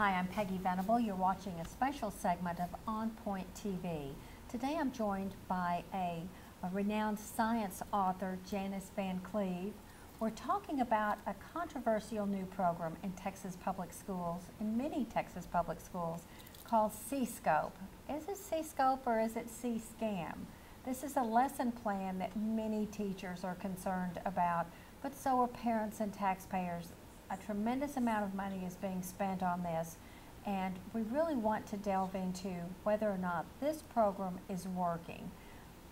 Hi, I'm Peggy Venable. You're watching a special segment of On Point TV. Today I'm joined by a, a renowned science author, Janice Van Cleave. We're talking about a controversial new program in Texas public schools, in many Texas public schools, called C-SCOPE. Is it C-SCOPE or is it C-SCAM? This is a lesson plan that many teachers are concerned about, but so are parents and taxpayers a tremendous amount of money is being spent on this, and we really want to delve into whether or not this program is working.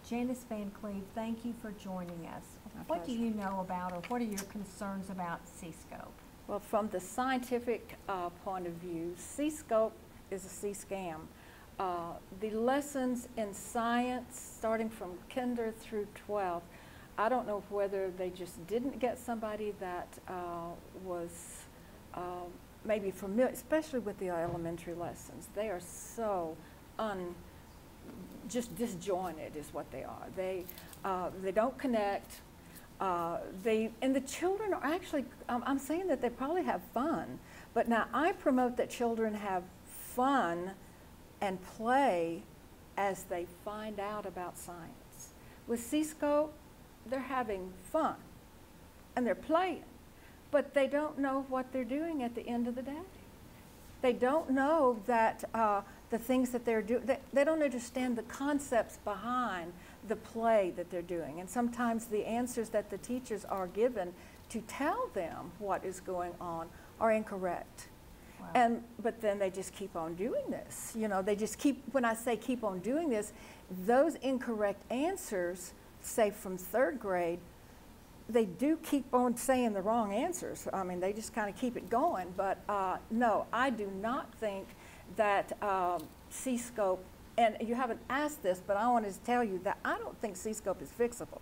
Janice Van Cleave, thank you for joining us. My what do you know about, or what are your concerns about C-SCOPE? Well, from the scientific uh, point of view, C-SCOPE is a C-SCAM. Uh, the lessons in science, starting from kinder through 12th, I don't know whether they just didn't get somebody that uh, was uh, maybe familiar, especially with the elementary lessons. They are so un, just disjointed is what they are. They, uh, they don't connect. Uh, they and the children are actually. Um, I'm saying that they probably have fun, but now I promote that children have fun and play as they find out about science. With C-SCOPE, they're having fun and they're playing, but they don't know what they're doing at the end of the day. They don't know that uh, the things that they're doing, they, they don't understand the concepts behind the play that they're doing. And sometimes the answers that the teachers are given to tell them what is going on are incorrect. Wow. And but then they just keep on doing this. You know, they just keep when I say keep on doing this, those incorrect answers, say from third grade, they do keep on saying the wrong answers. I mean, they just kind of keep it going. But uh, no, I do not think that um, C-SCOPE, and you haven't asked this, but I wanted to tell you that I don't think C-SCOPE is fixable.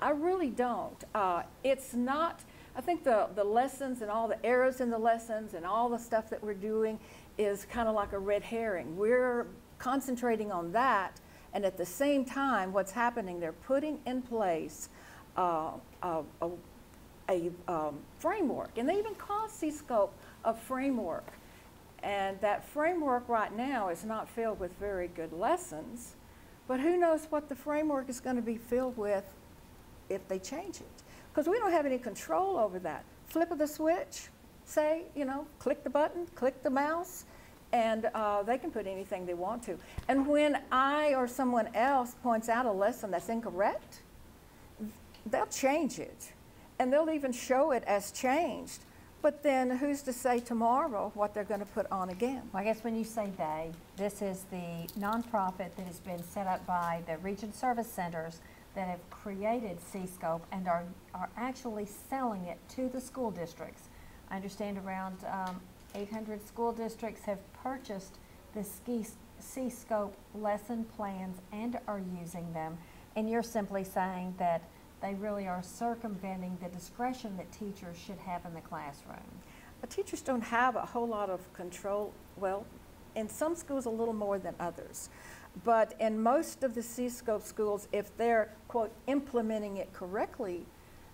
I really don't. Uh, it's not, I think the, the lessons and all the errors in the lessons and all the stuff that we're doing is kind of like a red herring. We're concentrating on that, and at the same time, what's happening, they're putting in place uh, a, a, a um, framework, and they even call C-SCOPE a framework. And that framework right now is not filled with very good lessons, but who knows what the framework is going to be filled with if they change it. Because we don't have any control over that. Flip of the switch, say, you know, click the button, click the mouse, and uh, they can put anything they want to. And when I or someone else points out a lesson that's incorrect, they'll change it. And they'll even show it as changed. But then who's to say tomorrow what they're going to put on again? Well, I guess when you say they, this is the nonprofit that has been set up by the Region Service Centers that have created C-SCOPE and are, are actually selling it to the school districts. I understand around um, 800 school districts have purchased the C-SCOPE lesson plans and are using them. And you're simply saying that they really are circumventing the discretion that teachers should have in the classroom. Uh, Teachers don't have a whole lot of control, well, in some schools a little more than others. But in most of the C-SCOPE schools, if they're, quote, implementing it correctly,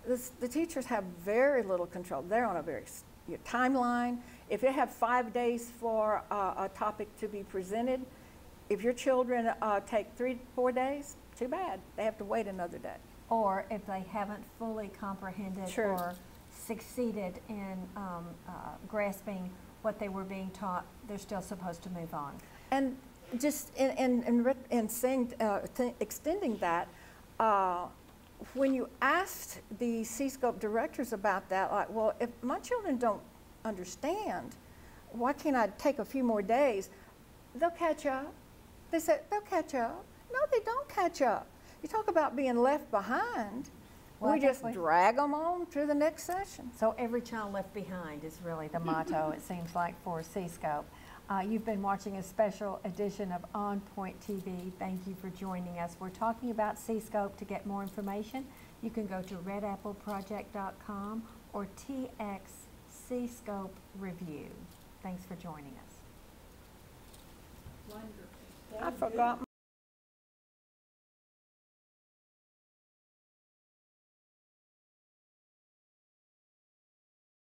this, the teachers have very little control. They're on a very your timeline. If you have five days for uh, a topic to be presented, if your children uh, take three, four days, too bad. They have to wait another day. Or if they haven't fully comprehended Sure. or succeeded in um, uh, grasping what they were being taught, they're still supposed to move on. And just in, in, in, in saying, uh, extending that, uh, when you asked the C-SCOPE directors about that, like, well, if my children don't understand, why can't I take a few more days? They'll catch up. They said, they'll catch up. No, they don't catch up. You talk about being left behind. Well, we just we- drag them on to the next session. So every child left behind is really the motto, it seems like, for C-SCOPE. Uh, you've been watching a special edition of On Point TV. Thank you for joining us. We're talking about C-SCOPE. To get more information, you can go to redappleproject.com or TX C-SCOPE Review. Thanks for joining us. I forgot